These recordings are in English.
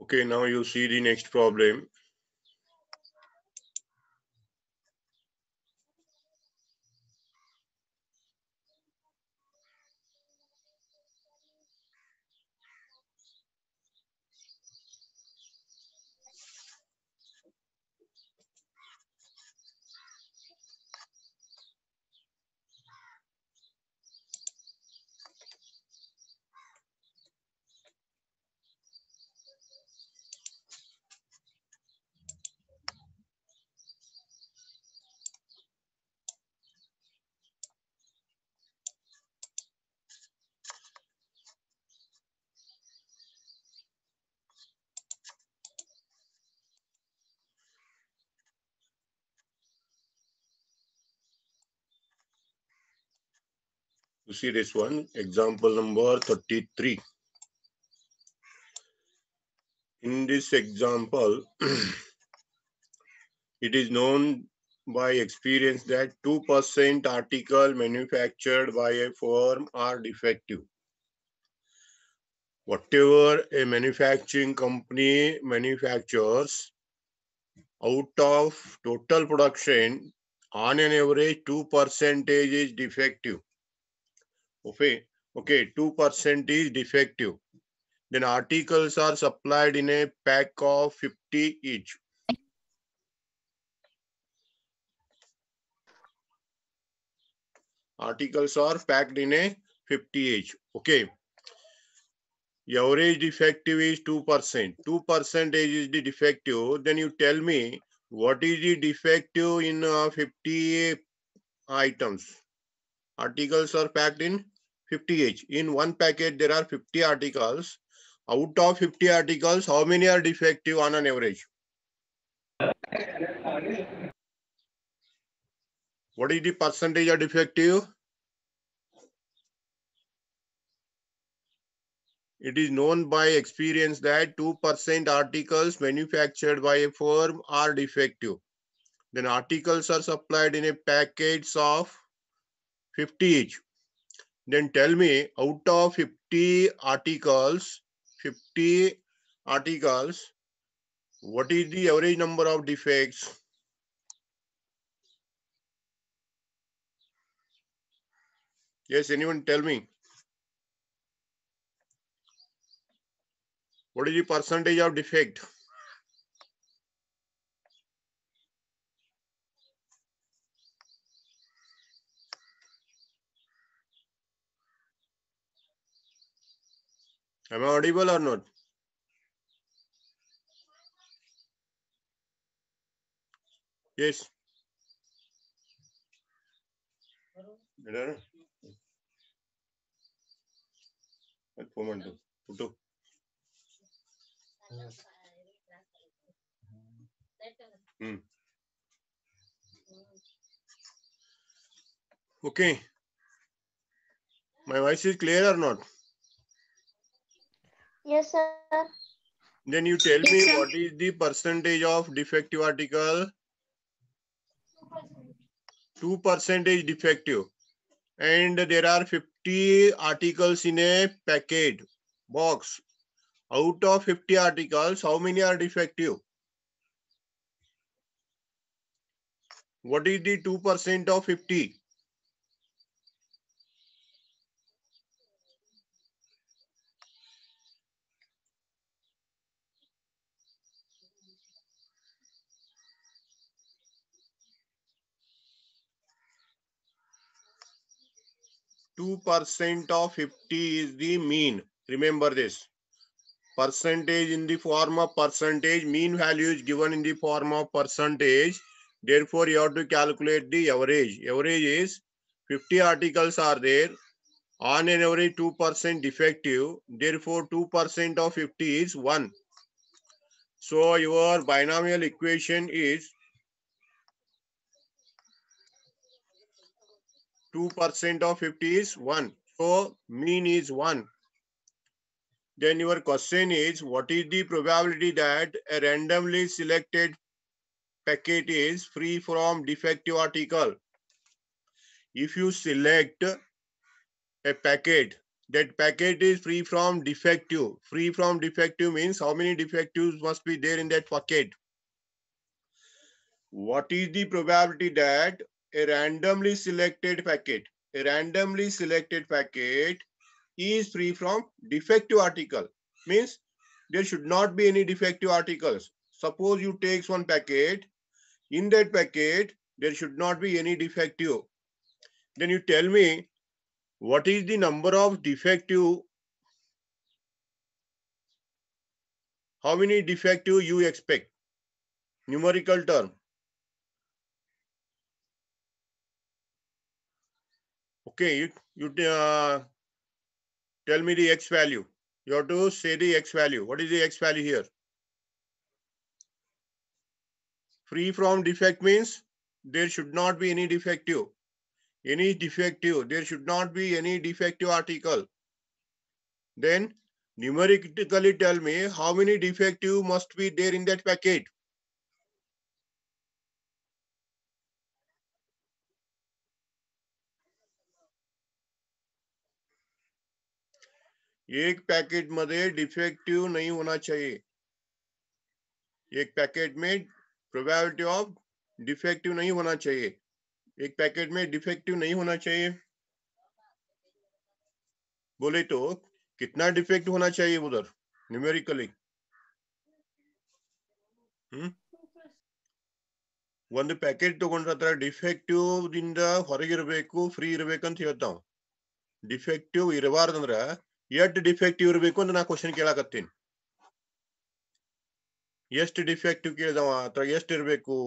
Okay, now you see the next problem. You see this one, example number 33. In this example, it is known by experience that 2% article manufactured by a firm are defective. Whatever a manufacturing company manufactures, out of total production, on an average, 2% is defective. Okay, okay, 2% is defective. Then articles are supplied in a pack of 50 each. Articles are packed in a 50 each. Okay. Average defective is 2%. 2% is the defective. Then you tell me what is the defective in uh, 50 items. Articles are packed in 50 each. In one packet, there are 50 articles. Out of 50 articles, how many are defective on an average? What is the percentage of defective? It is known by experience that 2% articles manufactured by a firm are defective. Then articles are supplied in a package of 50 each. Then tell me out of 50 articles, 50 articles, what is the average number of defects? Yes, anyone tell me. What is the percentage of defect? Am I audible or not? Yes. Photo. Hmm. Okay. My voice is clear or not? Yes, sir. Then you tell Yes, me sir. what is the percentage of defective article? Two percent is defective. And there are fifty articles in a packet box. Out of fifty articles, how many are defective? What is the two percent of fifty? Two percent of fifty is the mean. Remember this. Percentage in the form of percentage, mean value is given in the form of percentage. Therefore, you have to calculate the average. Average is 50 articles are there. On an average, 2% defective. Therefore, 2% of 50 is 1. So, your binomial equation is 2% of 50 is 1. So, mean is 1. Then your question is, what is the probability that a randomly selected packet is free from defective article. If you select a packet, that packet is free from defective. Free from defective means how many defectives must be there in that packet. What is the probability that a randomly selected packet, a randomly selected packet is free from defective article? Means there should not be any defective articles. Suppose you takes one packet, in that packet, there should not be any defective. Then you tell me, what is the number of defective? How many defective you expect? Numerical term. Okay, you, you uh, tell me the x value. You have to say the x value. What is the x value here? Free from defect means there should not be any defective. Any defective, there should not be any defective article. Then numerically tell me how many defective must be there in that packet. एक packet मध्ये defective नहीं होना चाहिए एक packet में probability of defective नहीं होना चाहिए एक पैकेट में डिफेक्टिव नहीं होना चाहिए बोले तो कितना डिफेक्ट होना चाहिए उधर न्यूमेरिकली ಒಂದು ಪ್ಯಾಕೆಟ್ ತಗೊಂಡ್ರ ಡಿಫೆಕ್ಟಿವ್ ದಿಂದ ಹೊರಗಿರ್ಬೇಕು ಫ್ರೀ ಇರ್ಬೇಕಂತ ಹೇಳ್ತಾವ ಡಿಫೆಕ್ಟಿವ್ ಇರಬಾರ್ದಂದ್ರ ಎಷ್ಟು ಡಿಫೆಕ್ಟಿವ್ ಇರಬೇಕು ಅಂತ ನಾ ಕ್ವಶನ್ ಕೇಳಾಕತ್ತೀನಿ ಎಷ್ಟು ಡಿಫೆಕ್ಟಿವ್ ಕೇಳಿದವ ಅಥವಾ ಎಷ್ಟು ಇರಬೇಕು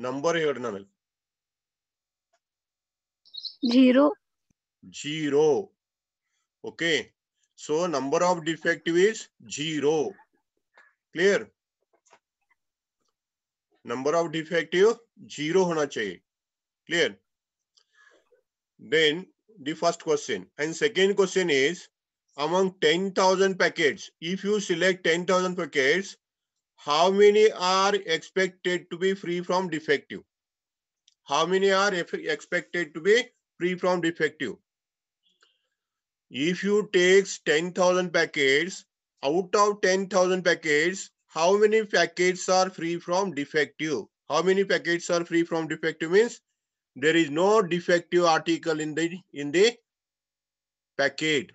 ನಂಬರ್ ಹೇಳ್ರಿ ನನಗೆ zero, zero. Okay. So number of defective is zero. Clear? Number of defective zero होना चाहिए. Clear? Then the first question and second question is among 10,000 packets, if you select 10,000 packets, how many are expected to be free from defective? How many are expected to be free from defective? If you take 10,000 packets, out of 10,000 packets, how many packets are free from defective? How many packets are free from defective means there is no defective article in the in the packet.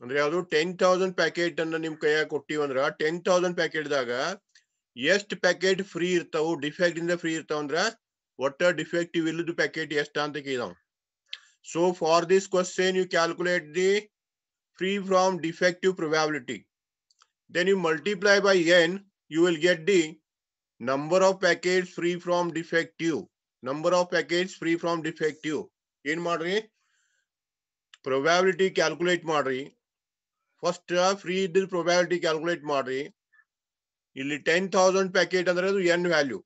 ಅಂದ್ರೆ ಯಾವುದು ten thousand packet ಅನ್ನ ನಿಮ್ ಕೈಯಾಗ ಕೊಟ್ಟಿವಂದ್ರ ten thousand ಪ್ಯಾಕೆಟ್ದಾಗ ಎಷ್ಟ್ packet free ಇರ್ತಾವು defect ಇಂದ free ಇರ್ತಾವಂದ್ರ ಒಟ್ಟ ಡಿಫೆಕ್ಟಿವ್ ಇಲ್ಲದ ಪ್ಯಾಕೆಟ್ ಎಷ್ಟ ಅಂತ ಕೇಳಿದಾವ್ so for this question you calculate the free from defective probability then you multiply by N U will get the number of packets free from defective number of packets free from defective ಏನ್ ಮಾಡ್ರಿ probability calculate ಮಾಡ್ರಿ first free ಇದ್ದ probability calculate ಮಾಡ್ರಿ ಇಲ್ಲಿ ten thousand packet ಅಂದ್ರೆ ಅದು N value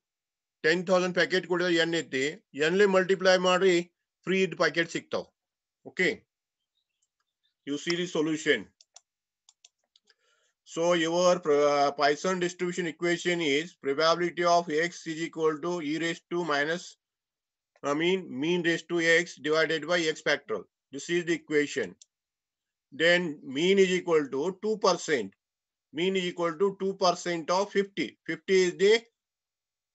ten thousand packet ಕೊಡಿದ್ರೆ N ಐತಿ ಎನ್ಲೆ ಮಲ್ಟಿಪ್ಲೈ ಮಾಡ್ರಿ ಫ್ರೀ ಇದ್ದ ಪ್ಯಾಕೆಟ್ ಸಿಗ್ತಾವ okay you see the solution so your Poisson distribution equation is probability of x is equal to e raised to minus I mean mean raised to x divided by x factorial. This is the equation. Then mean is equal to 2%. Mean is equal to 2% of 50. 50 is the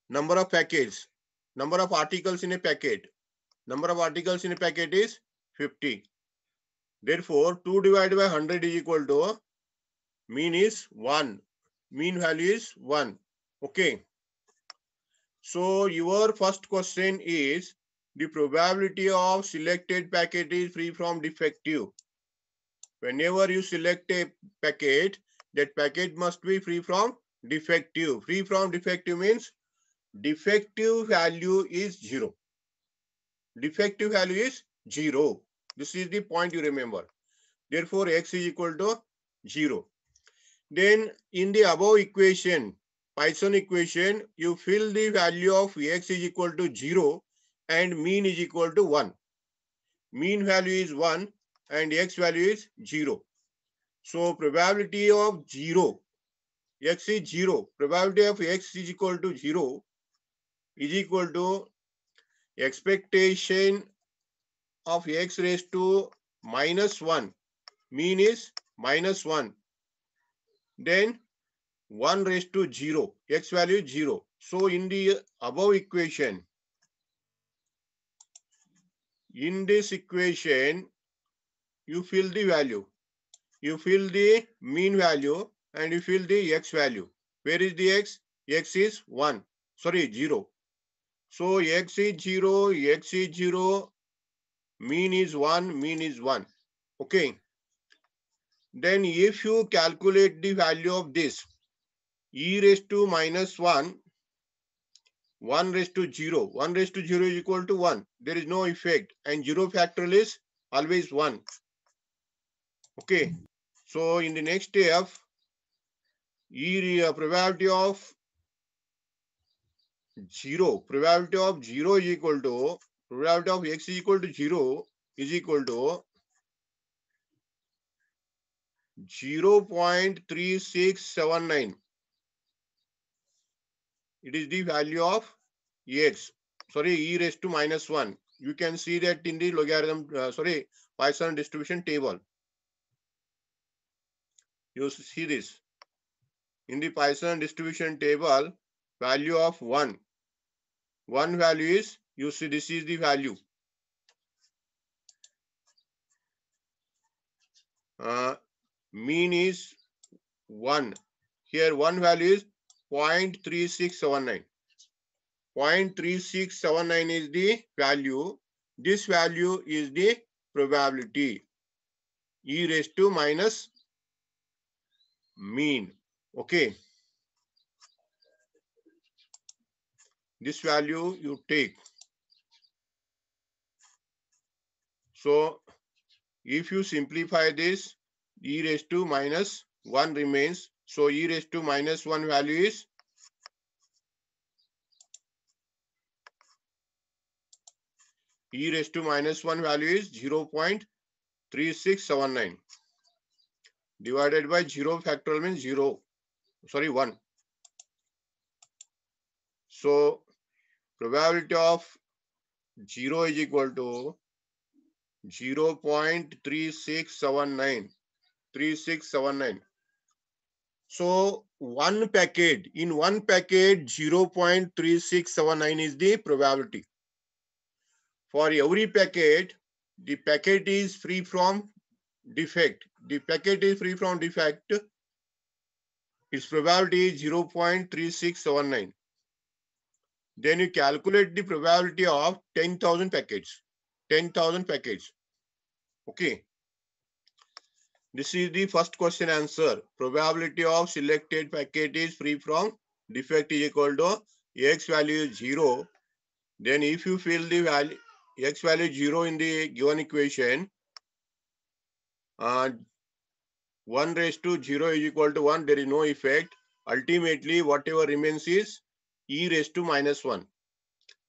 number of packets, number of articles in a packet. Number of articles in a packet is 50. Therefore, 2 divided by 100 is equal to mean is 1. Mean value is 1. Okay. So your first question is the probability of selected packet is free from defective. Whenever you select a packet, that packet must be free from defective. Free from defective means defective value is zero. Defective value is zero. This is the point you remember. Therefore, x is equal to zero. Then in the above equation, Poisson equation, you fill the value of x is equal to 0 and mean is equal to 1. Mean value is 1 and x value is 0. So probability of 0, x is 0, probability of x is equal to 0 is equal to expectation of x raised to minus 1. Mean is minus 1. Then 1 raised to 0. x value 0. So in the above equation, in this equation, you fill the value. You fill the mean value and you fill the x value. Where is the x? x is 1. Sorry, 0. So x is 0, x is 0, mean is 1, mean is 1. Okay. Then if you calculate the value of this, e raised to minus 1, 1 raised to 0, 1 raised to 0 is equal to 1. There is no effect and 0 factorial is always 1. Okay. So in the next step, e uh, probability of 0, probability of 0 is equal to, probability of x is equal to 0 is equal to 0.3679. It is the value of x. Sorry, e raised to minus 1. You can see that in the logarithm, uh, sorry, Poisson distribution table. You see this. In the Poisson distribution table, value of 1. 1 value is, you see this is the value. Uh, mean is 1. Here 1 value is 0.3679. 0.3679 is the value. This value is the probability. E raised to minus mean. Okay. This value you take. So if you simplify this, e raised to minus 1 remains. So e raised to minus 1 value is? E raised to minus 1 value is 0 0.3679 divided by 0 factorial means 0 sorry 1 so probability of 0 is equal to 0 0.3679 3679 so one packet in one packet 0.3679 is the probability. For every packet the packet is free from defect. The packet is free from defect. Its probability is 0.3679 then you calculate the probability of 10,000 packets. 10,000 packets. Okay this is the first question answer. Probability of selected packet is free from defect is equal to x value is 0 then if you fill the value x value 0 in the given equation uh, 1 raised to 0 is equal to 1 there is no effect. Ultimately whatever remains is e raised to minus 1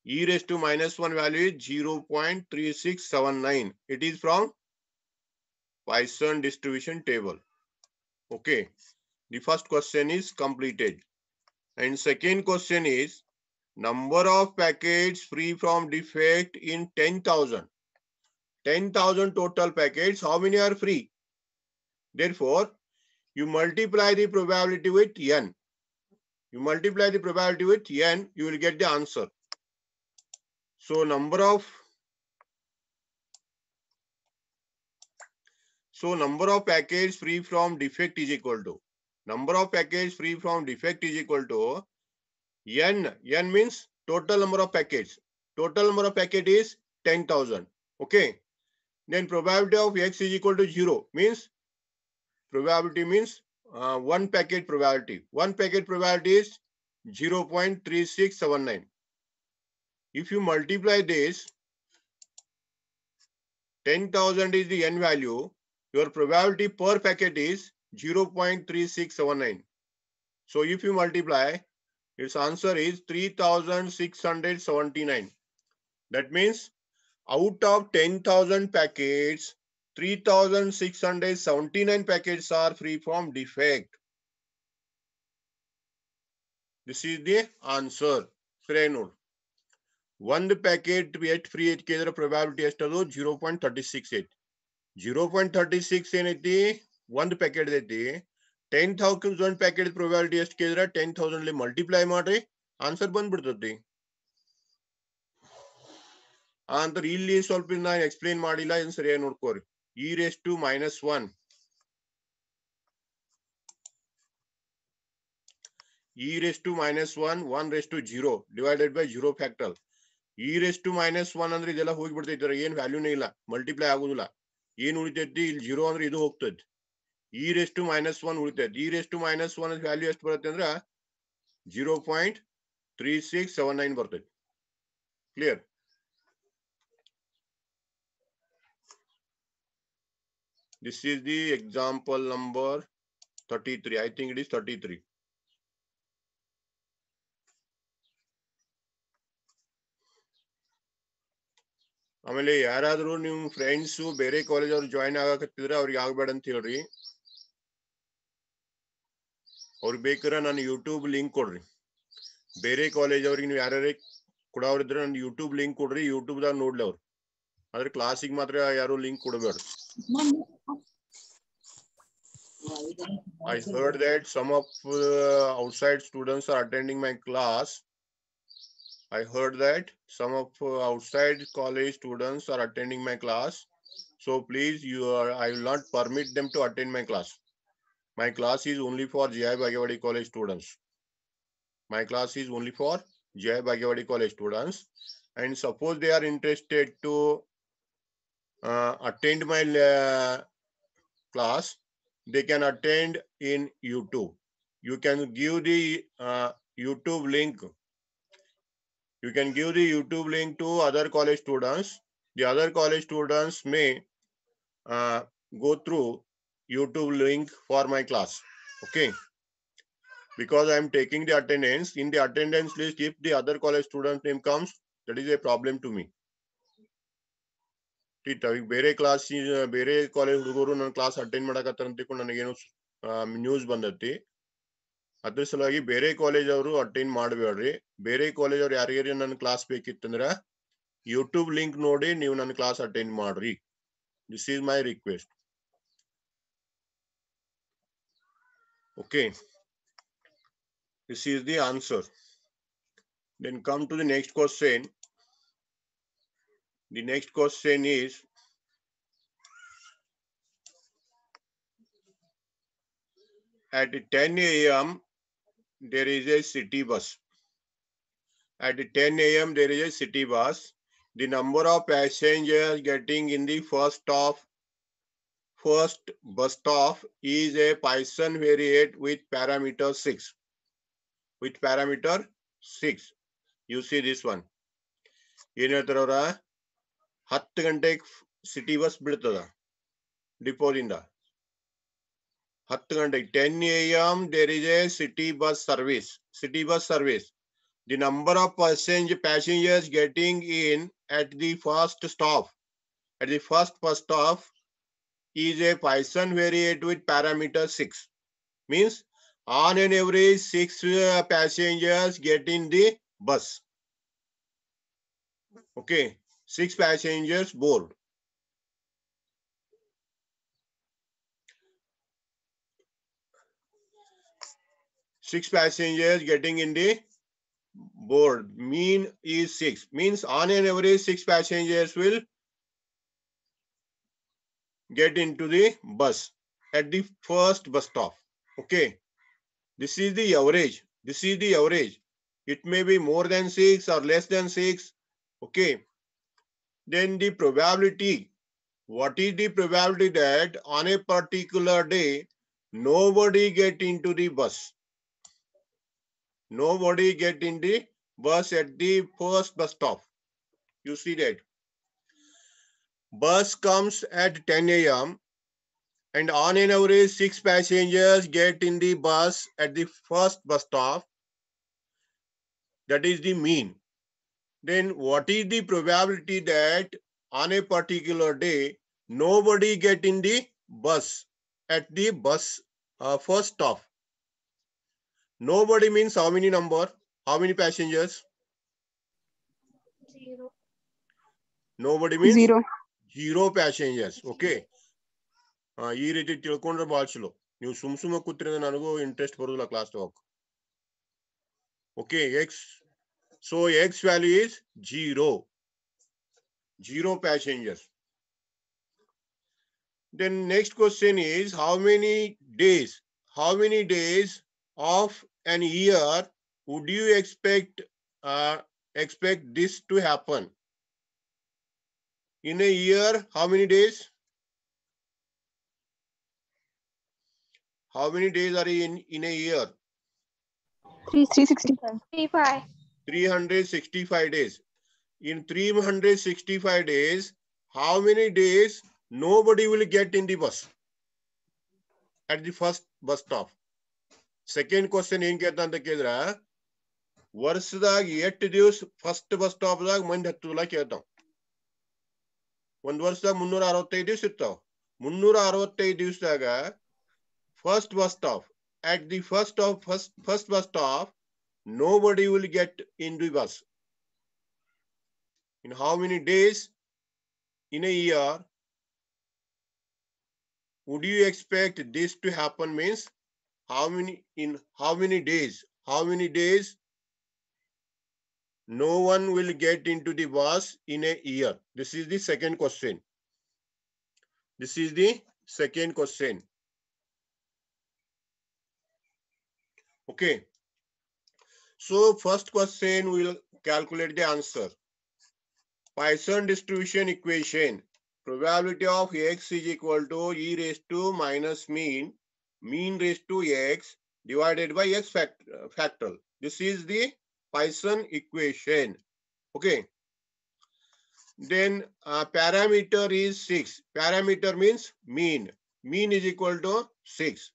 e raised to minus 1 value is 0 0.3679 it is from Poisson distribution table okay the first question is completed and second question is number of packets free from defect in 10,000. 10,000 total packets, how many are free? Therefore, you multiply the probability with n. You multiply the probability with n, you will get the answer. So number of so number of packets free from defect is equal to number of packets free from defect is equal to n. n means total number of packets. Total number of packet is 10000 okay. Then probability of x is equal to 0 means probability means uh, one packet probability. One packet probability is 0 0.3679 if you multiply this 10000 is the n value your probability per packet is 0 0.3679 so if you multiply its answer is 3679. That means out of 10,000 packets, 3679 packets are free from defect. This is the answer ಸರಿ ನೋಡು ಒಂದು packet ಎಷ್ಟು free ಐತಿ ಕೇಳಿದ್ರೆ probability ಎಷ್ಟದು zero point thirty six ಐತಿ zero point thirty six ಏನೈತಿ ಒಂದು packet ಐತಿ ಟೆನ್ ಥೌಸಂಡ್ ಒಂದು ಪ್ಯಾಕೆಟ್ ಪ್ರೊಬ್ಯಾಬಿಲಿಟಿ ಎಷ್ಟು ಕೇಳಿದ್ರೆ ಟೆನ್ ತೌಸಂಡ್ ಮಲ್ಟಿಪ್ಲೈ ಮಾಡ್ರಿ ಆನ್ಸರ್ ಬಂದ್ಬಿಡ್ತೈತಿ ಅಂತ ಇಲ್ಲಿ ಸ್ವಲ್ಪ ನಾನು ಎಕ್ಸ್ಪ್ಲೇನ್ ಮಾಡಿಲ್ಲ ಇನ್ ಸರಿಯಾಗಿ ನೋಡ್ಕೋರಿ e raise to minus one e raised to minus 1 1 raised to 0 divided by 0 factor e raised to minus 1 ಅಂದ್ರೆ ಇದೆಲ್ಲ ಹೋಗ್ಬಿಡ್ತೈತಿ ಏನ್ ವ್ಯಾಲ್ಯೂನೇ ಇಲ್ಲ ಮಲ್ಟಿಪ್ಲೈ ಆಗುದಿಲ್ಲ ಏನು ಉಳಿತೈತಿ ಇಲ್ಲಿ ಜೀರೋ ಅಂದ್ರೆ ಇದು ಹೋಗ್ತೈತಿ e raise to minus one ಉಳಿತೈತಿ e raise to minus one value ಎಷ್ಟು ಬರುತ್ತೆ ಅಂದ್ರೆ 0.3679 ಬರುತ್ತೆ clear this is the example number 33 i think it is 33 ಆಮೇಲೆ ಯಾರಾದ್ರೂ ನಿಮ್ ಫ್ರೆಂಡ್ಸ್ ಬೇರೆ ಕಾಲೇಜ್ ಅವ್ರು ಜಾಯಿನ್ ಆಗಕತ್ತಿದ್ರೆ ಅವ್ರಿಗೆ ಆಗ್ಬೇಡ ಅಂತ ಹೇಳ್ರಿ. ಅವ್ರಿಗೆ ಬೇಕಾರ ನಾನು ಯೂಟ್ಯೂಬ್ ಲಿಂಕ್ ಕೊಡ್ರಿ. ಬೇರೆ ಕಾಲೇಜ್ ಅವ್ರಿಗೆ ನೀವು ಯಾರ್ಯಾರೇ ಕೊಡೋರಿದ್ರೆ ನಾನು ಯೂಟ್ಯೂಬ್ ಲಿಂಕ್ ಕೊಡ್ರಿ. ಯೂಟ್ಯೂಬ್ ದಾಗ ನೋಡ್ಲಿ ಅವ್ರು. ಆದ್ರೆ ಕ್ಲಾಸಿಗೆ ಮಾತ್ರ ಯಾರು ಲಿಂಕ್ ಕೊಡಬೇಡ I heard that some of outside students are attending my class. I heard that some of uh, outside college students are attending my class. So please, you are, I will not permit them to attend my class. My class is only for J.I. Bhagavadi College students. My class is only for J.I. Bhagavadi College students. And suppose they are interested to uh, attend my uh, class, they can attend in YouTube. You can give the uh, YouTube link. You can give the YouTube link to other college students. The other college students may uh, go through YouTube link for my class. Okay. Because I am taking the attendance, in the attendance list, if the other college student name comes, that is a problem to me. ಈಗ ಬೇರೆ class ಬೇರೆ college ಹುಡುಗರು ನನ್ನ class attend ಮಾಡಕತ್ತಾರ ಅಂತ ತಿಳ್ಕೊಂಡು ನನಗೇನು news ಬಂದೈತಿ ಅದ್ರ ಸಲುವಾಗಿ ಬೇರೆ ಕಾಲೇಜ್ ಅವರು ಅಟೆಂಡ್ ಮಾಡಬೇಡ್ರಿ ಬೇರೆ ಕಾಲೇಜ್ ಅವ್ರು ಯಾರಿಗಾರಿ ನನ್ನ ಕ್ಲಾಸ್ ಬೇಕಿತ್ತಂದ್ರ ಯೂಟ್ಯೂಬ್ ಲಿಂಕ್ ನೋಡಿ ನೀವು ನನ್ನ ಕ್ಲಾಸ್ ಅಟೆಂಡ್ ಮಾಡ್ರಿ this is my request okay this is the answer then come to the next question The next question is at 10 a.m. there is a city bus. At 10 a.m. there is a city bus. The number of passengers getting in the first off, first bus stop is a Poisson variate with parameter 6. With parameter 6. You see this one. in ಏನಾಯ್ತಾರ city bus city bus ಬಿಡ್ತದ ಡಿಪೋದಿಂದ ಹತ್ತು ಗಂಟೆ. there is a city bus service. City bus service. The number of passengers getting in at the first stop. At the first bus stop is a Poisson variant with parameter 6 means on an average six uh, passengers get in the bus. Okay. Six passengers board. Six passengers getting in the board. Mean is six. Means on an average six passengers will get into the bus at the first bus stop. Okay. This is the average. This is the average. It may be more than six or less than six. Okay. Then the probability. What is the probability that on a particular day nobody get into the bus nobody get in the bus at the first bus stop. You see that. Bus comes at 10 a.m. and on an average, six passengers get in the bus at the first bus stop. That is the mean. Then what is the probability that on a particular day, nobody get in the bus at the bus uh, first stop? Nobody means how many number? How many passengers? Zero. Nobody means Zero. Zero passengers okay ಈ ರೀತಿ ತಿಳ್ಕೊಂಡ್ರೆ ಭಾಳ ಚಲೋ ನೀವು ಸುಮ್ ಸುಮ್ಮ ಕೂತ್ರಿಂದ ನನಗೂ interest ಬರೋದಿಲ್ಲ class ತಗೋಕ್ okay X so X value is zero zero passengers then next question is how many days how many of an year would you expect uh, expect this to happen? In a year, how many days? How many days are in, in a year? 365. 365 days. In 365 days, how many days nobody will get in the bus? At the first bus stop second question ಏನ್ ಕೇಳ್ತ ಅಂತ ಕೇಳಿದ್ರ ವರ್ಷದಾಗ ಎಷ್ಟು ದಿವಸ first bus ಸ್ಟಾಪ್ದಾಗ ಮಂದಿ ಹತ್ತುದಿಲ್ಲ ಕೇಳ್ತಾವ ಒಂದ್ ವರ್ಷದಾಗ ಮುನ್ನೂರ ಅರವತ್ತೈದು ದಿವಸ ಇರ್ತಾವ ಮುನ್ನೂರ ಅರವತ್ತೈದು ದಿವಸದಾಗ first bus stop at the first of first first bus stop nobody will get in the bus in how many days in a year would you expect this to happen means how many in how many days how many days no one will get into the bus in a year this is the second question this is the second question Okay. So first question we'll calculate the answer. Poisson distribution equation. Probability of x is equal to e raised to minus mean, mean raised to x divided by x fact, factorial. This is the Poisson equation. Okay. Then uh, parameter is 6. Parameter means mean. Mean is equal to 6.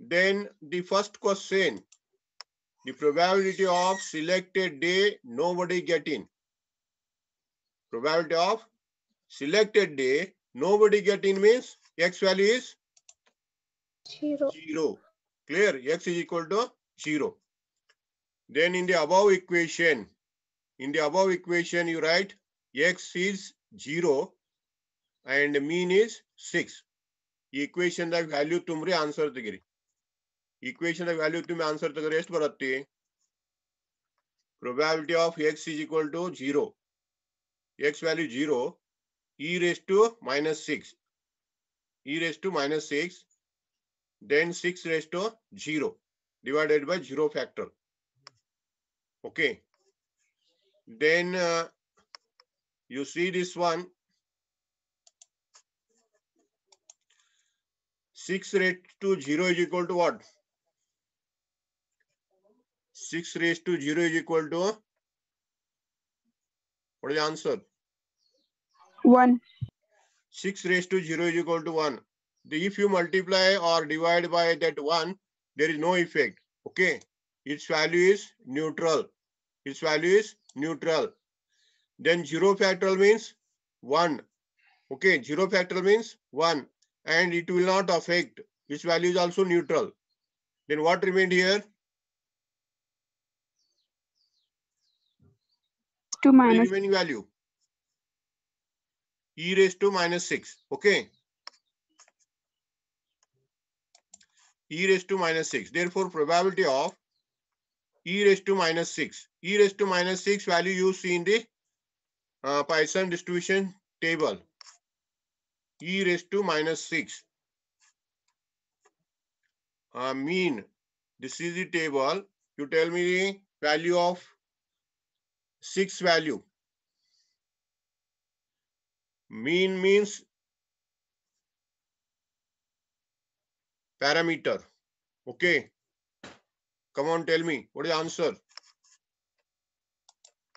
Then the first question, the probability of selected day, nobody get in. Probability of selected day, nobody get in means x value is Zero. zero. Clear? X is equal to zero. Then in the above equation, in the above equation, you write x is zero and mean is six. Equation the value tumri answer ತೆಗಿರಿ equation the value तुम्ही answer ತೆಗೆದ್ರೆ ಎಷ್ಟು ಬರುತ್ತೆ probability of x is equal to zero. x value zero e raised to minus six e raised to minus six then 6 raised to 0 divided by 0 factor. Okay. Then uh, you see this one. 6 raised to 0 is equal to what? 6 raised to 0 is equal to what is the answer? One. 6 raised to 0 is equal to 1. The, if you multiply or divide by that 1, there is no effect. Okay. Its value is neutral. Its value is neutral. Then 0 factorial means 1. Okay. 0 factorial means 1. And it will not affect. Its value is also neutral. Then what remained here? Two What is minus remaining value? e raised to minus 6. Okay. E raised to minus 6. Therefore, probability of e raised to minus 6. e raised to minus 6 value you see in the uh, Poisson distribution table. e raised to minus 6. Uh, mean. This is the table. You tell me the value of 6 value. Mean means parameter. Okay. Come on, tell me. What is the answer?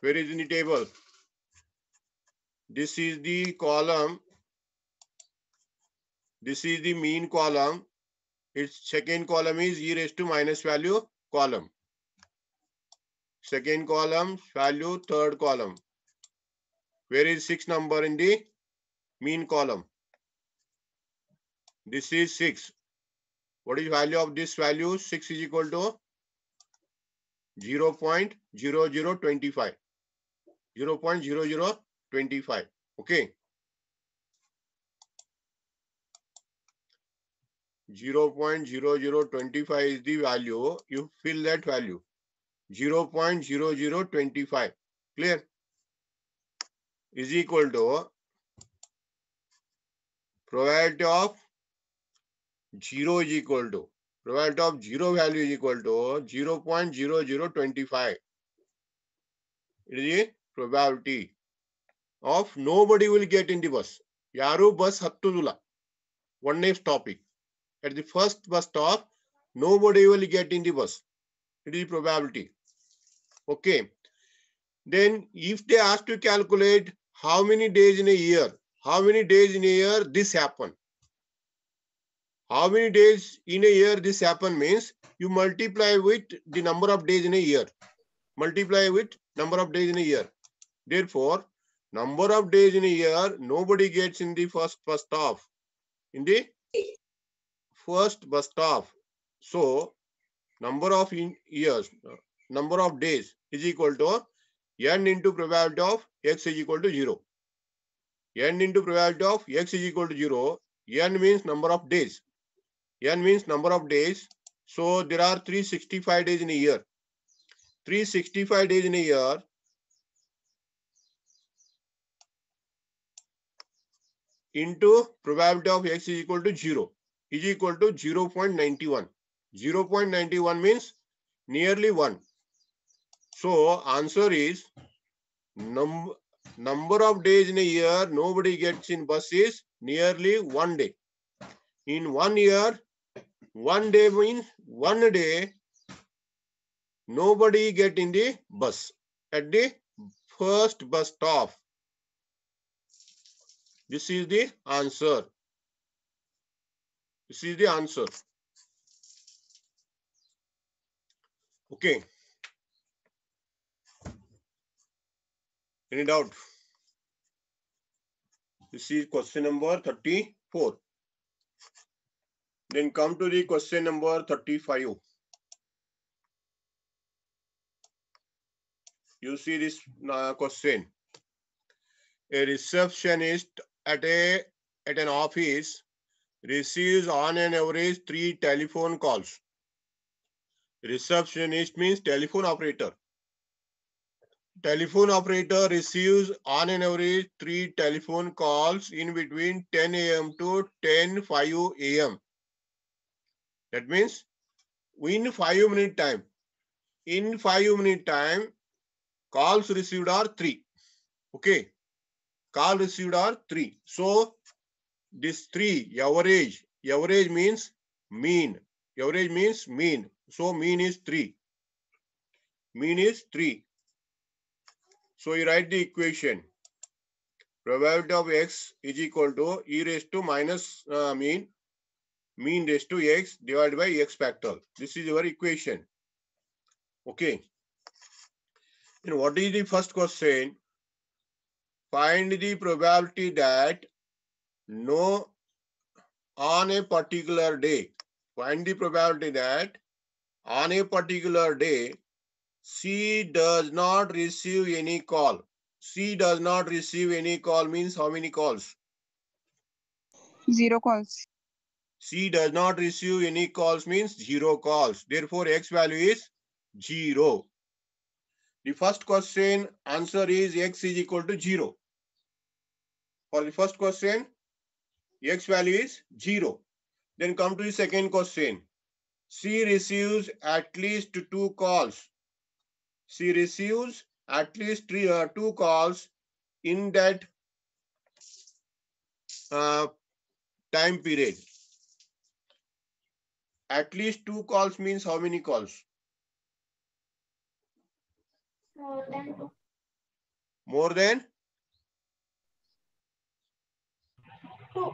Where is in the table? This is the column. This is the mean column. Its second column is e raised to minus value column. Second column, value, third column. Where is six number in the mean column? This is six. What is value of this value? Six is equal to 0.0025. 0.0025. Okay. 0.0025 is the value. You fill that value. 0.0025. Clear? Is equal to probability of zero is equal to probability of zero value is equal to zero point zero zero twenty five it is probability of nobody will get in the bus यारू bus Hul one ने stopping at the first bus stop nobody will get in the bus it is probability okay then if they asked to calculate how many days in a year how many days in a year this happen How many days in a year this happen means you multiply with the number of days in a year. Multiply with number of days in a year. Therefore, number of days in a year, nobody gets in the first bus stop. In the first bus stop. So, number of years, number of days is equal to n into probability of x is equal to 0. n into probability of x is equal to 0. n means number of days. N means number of days. So, there are 365 days in a year. 365 days in a year. into probability of x is equal to 0 is equal to 0 0.91. 0 0.91 means nearly 1. So answer is num number of days in a year nobody gets in bus is nearly one day. In one year, one day means one day nobody get in the bus at the first bus stop. This is the answer. This is the answer. Okay. Any doubt? This is question number 34. Then come to the question number 35. You see this uh, question. A receptionist at a at an office receives on an average three telephone calls. Receptionist means telephone operator. Telephone operator receives on an average three telephone calls in between 10 a.m. to 10 5 a.m. That means in five minute time. In five minute time, calls received are three. Okay. Call received are three. So this three average average means mean average means mean so mean is three mean is three so you write the equation probability of x is equal to e raised to minus uh, mean mean raised to x divided by x factor. This is your equation. Okay. And what is the first question? Find the probability that no on a particular day find the probability that on a particular day c does not receive any call. C does not receive any call means how many calls? Zero calls. C does not receive any calls means zero calls therefore x value is zero the first question answer is x is equal to zero for the first question x value is 0. Then come to the second question. C receives at least two calls. She receives at least three uh, two calls in that uh, time period. At least two calls means how many calls? More than two. More than Two.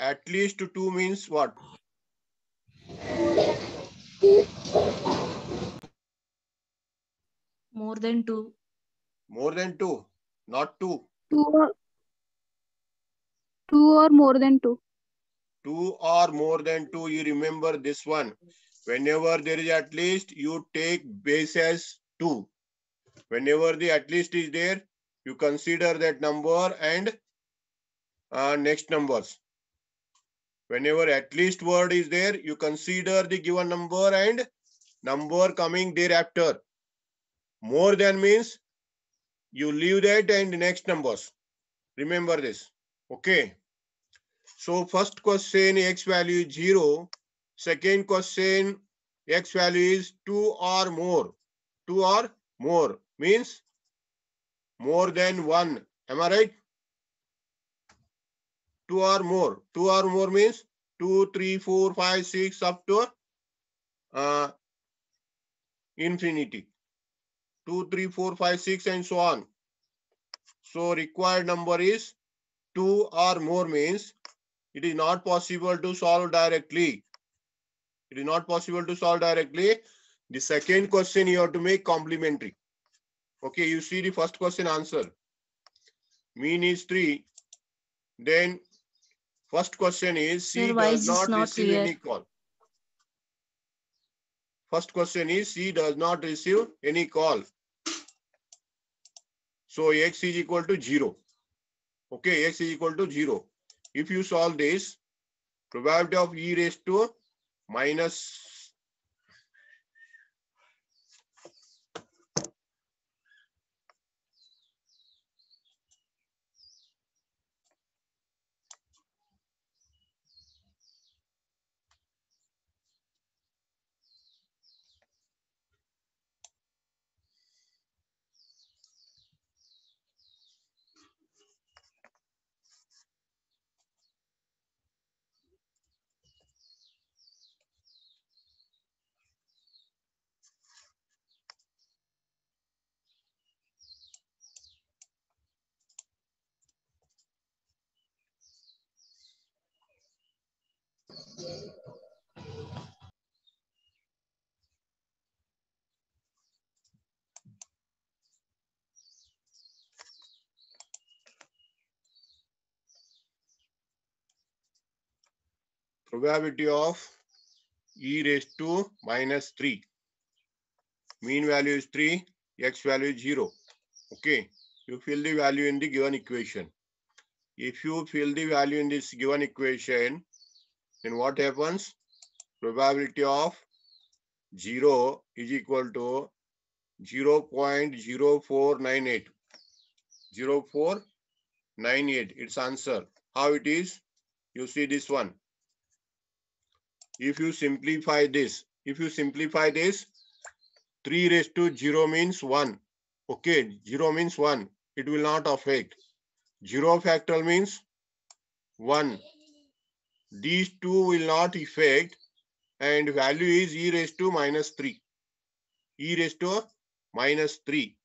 at least two means what? More than two. More than two, not two. Two or two or more than two. Two or more than two. You remember this one. whenever there is at least, you take base as 2. Whenever the at least is there, you consider that number and uh, next numbers. Whenever at least word is there, you consider the given number and number coming thereafter. More than means you leave that and next numbers. Remember this. Okay. So first question x value is 0. Second question x value is 2 or more. 2 or more means more than 1. Am I right? 2 or more. 2 or more means 2, 3, 4, 5, 6 up to uh, infinity. 2, 3, 4, 5, 6 and so on. So required number is 2 or more means it is not possible to solve directly. It is not possible to solve directly. The second question you have to make complementary. Okay, you see the first question answer. Mean is 3. Then first question is C Sir, does not receive any call. First question is C does not receive any call. So x is equal to 0. Okay, x is equal to 0. If you solve this, probability of e raised to minus probability of e raised to minus 3. Mean value is 3, x value is 0. Okay, you fill the value in the given equation. If you fill the value in this given equation, then what happens? Probability of 0 is equal to 0 0.0498. 0498, its answer. How it is? You see this one if you simplify this, if you simplify this, 3 raised to 0 means 1. Okay, 0 means 1. It will not affect. 0 factorial means 1. These two will not affect and value is e raised to minus 3. e raised to minus 3.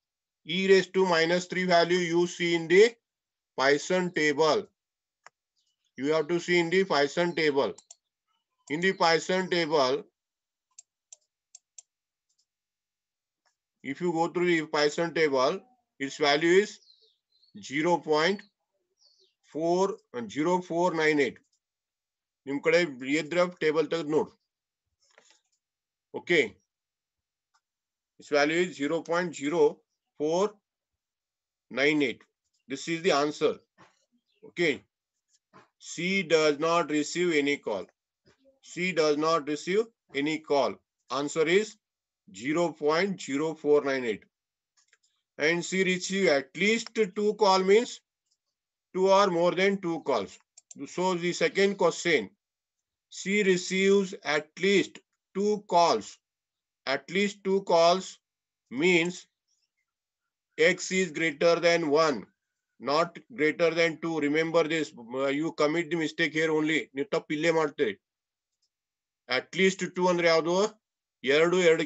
e raised to minus 3 value you see in the Poisson table. You have to see in the Poisson table in the Poisson table, if you go through the Poisson table, its value is 0 can read the table ತಗ note. Okay. Its value is 0 0.0498. This is the answer. Okay. C does not receive any call. C does not receive any call. Answer is 0.0498. And C receive at least two call means two or more than two calls. So the second question, C receives at least two calls. At least two calls means X is greater than one, not greater than two. Remember this, uh, you commit the mistake here only. At least two ಅಂದ್ರೆ ಯಾವುದು? ಎರಡು ಎರಡು